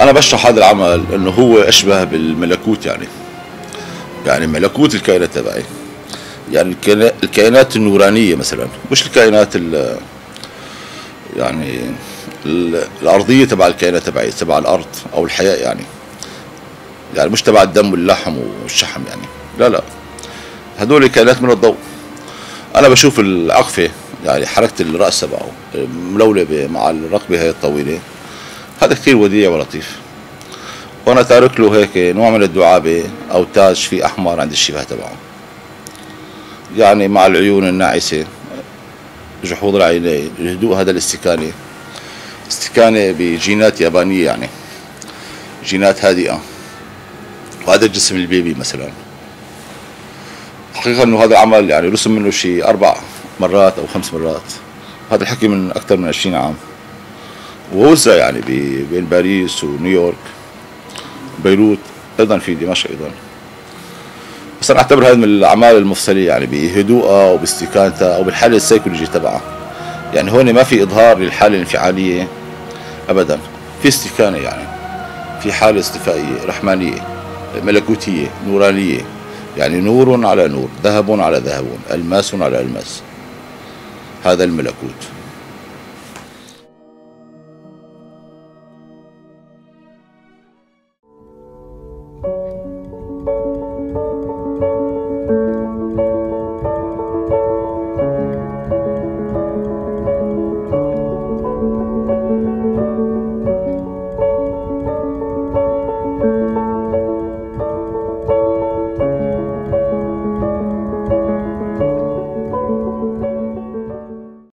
أنا بشرح هذا العمل إنه هو أشبه بالملكوت يعني. يعني ملكوت الكائنات تبعي. يعني الكائنا- الكائنات النورانية مثلا. مش الكائنات ال يعني ال- الأرضية تبع الكائنات تبعي تبع الأرض أو الحياة يعني. يعني مش تبع الدم واللحم والشحم يعني. لا لا. هدول كائنات من الضوء. أنا بشوف العقفه يعني حركة الرأس تبعه ملولبة مع الرقبة هي الطويلة. هذا كثير وديع ولطيف. وأنا تارك له هيك نوع من الدعابه أو تاج فيه أحمر عند الشبه تبعه يعني مع العيون الناعسة جحوظ العينين الهدوء هذا الاستكانة. استكانة بجينات يابانية يعني. جينات هادئة. وهذا الجسم البيبي مثلا. حقيقة إنه هذا العمل يعني رسم منه شيء أربع مرات أو خمس مرات. هذا الحكي من أكثر من 20 عام. ووزع يعني بين باريس ونيويورك. بيروت أيضا في دمشق أيضا. بس أنا أعتبر هذا من الأعمال المفصلية يعني بهدوءها وباستكانتها وبالحاله السيكولوجية تبعها. يعني هون ما في إظهار للحالة الانفعالية ابدا. في استكانة يعني. في حالة استفائية رحمانية ملكوتية نورانية. يعني نور على نور ذهب على ذهب ألماس على ألماس. هذا الملكوت.